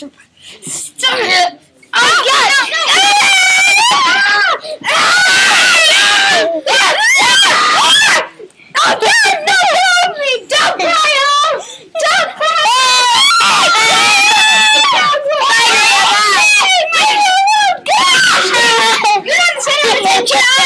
Stop it! Oh, oh God! No, no. Ah! Oh God! Don't cry! Don't cry! Not.